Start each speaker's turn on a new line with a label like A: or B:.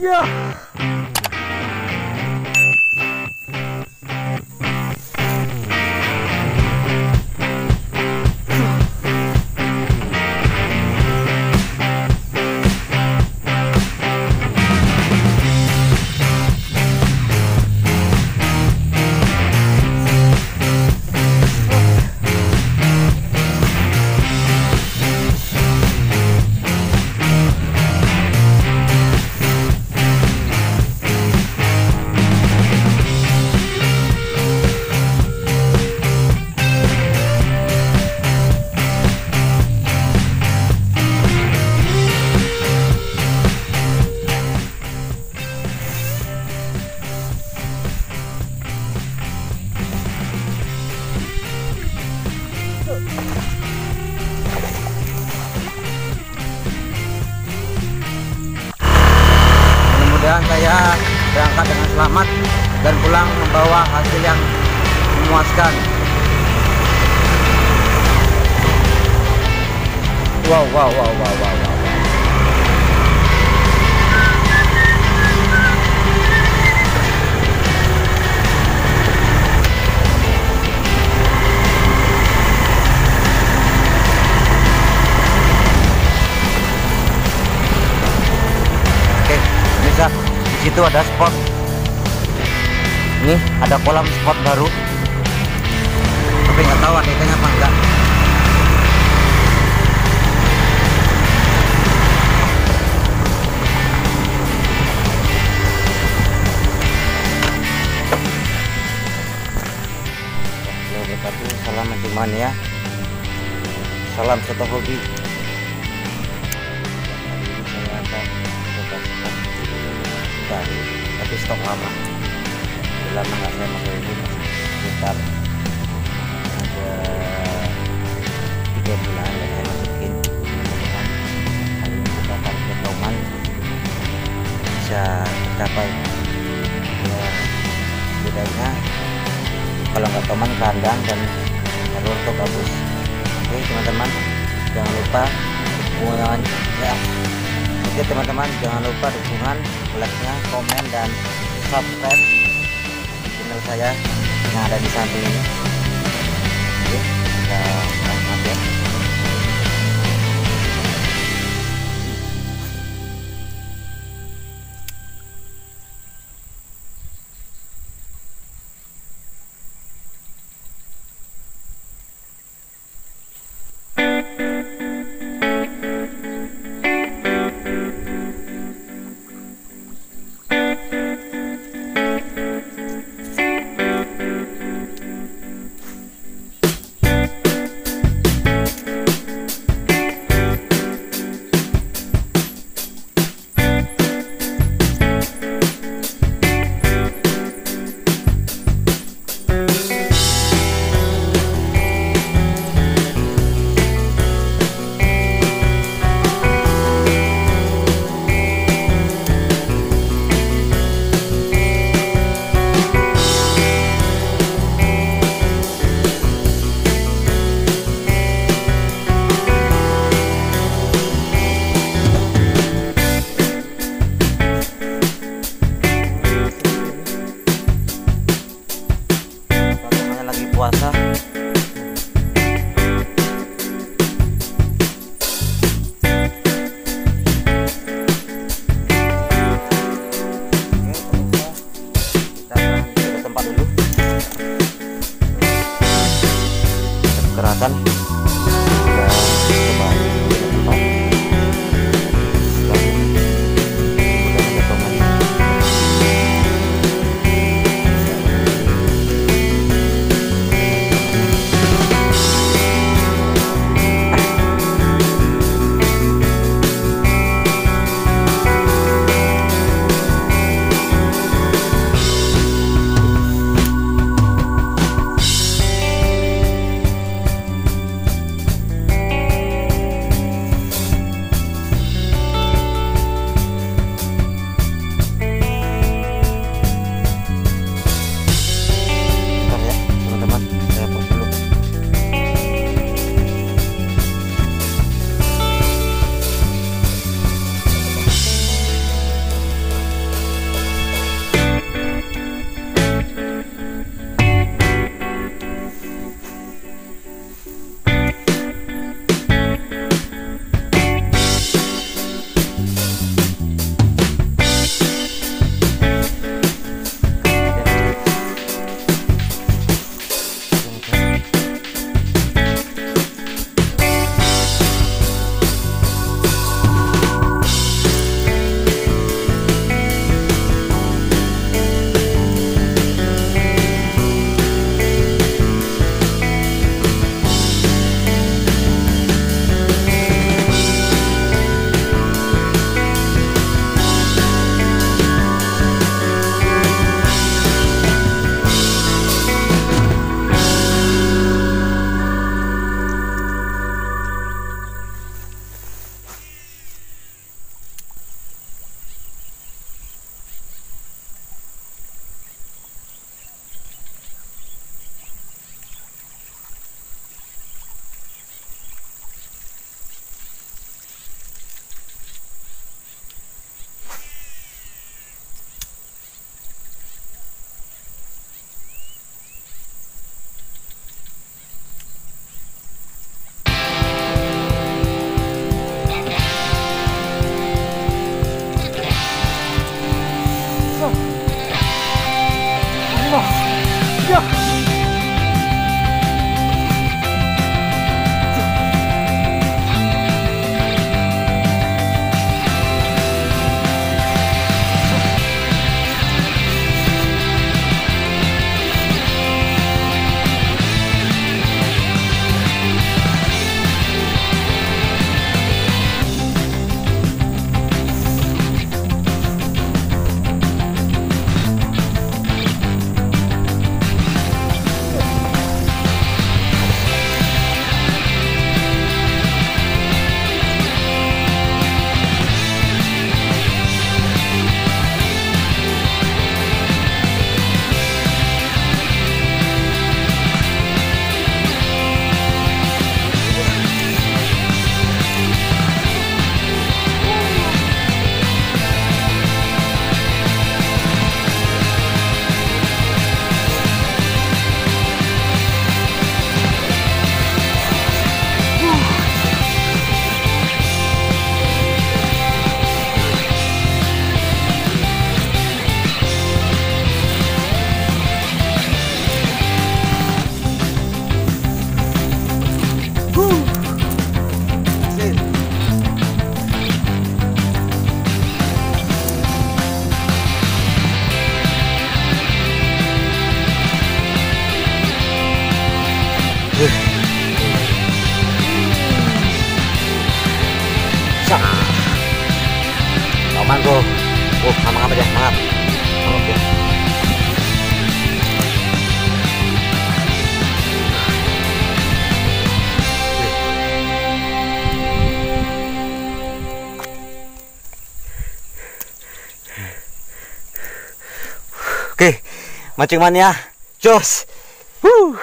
A: Ya.
B: Berangkat dengan selamat dan pulang membawa hasil yang memuaskan. Wow, wow, wow, wow, wow, wow. Situ ada spot. Ini ada kolam spot baru. Tapi nggak tahu ada ikannya apa enggak. wabarakatuh. Salam teman ya. Salam soto hobi. Tapi stok lama. Lama nggak saya pakai ini sekitar ada tiga bulan yang saya masukin. Kali ini kita target toman bisa tercapai. Ya, bedanya kalau nggak toman kandang dan telur tuh bagus oke teman-teman jangan lupa dukungan ya oke teman-teman jangan lupa dukungan like nya komen dan subscribe channel saya yang ada di samping ini puasa Kita kasih. ke tempat dulu. よ。Oh sama apa ya Oke, mancing mania, jos. Wuh.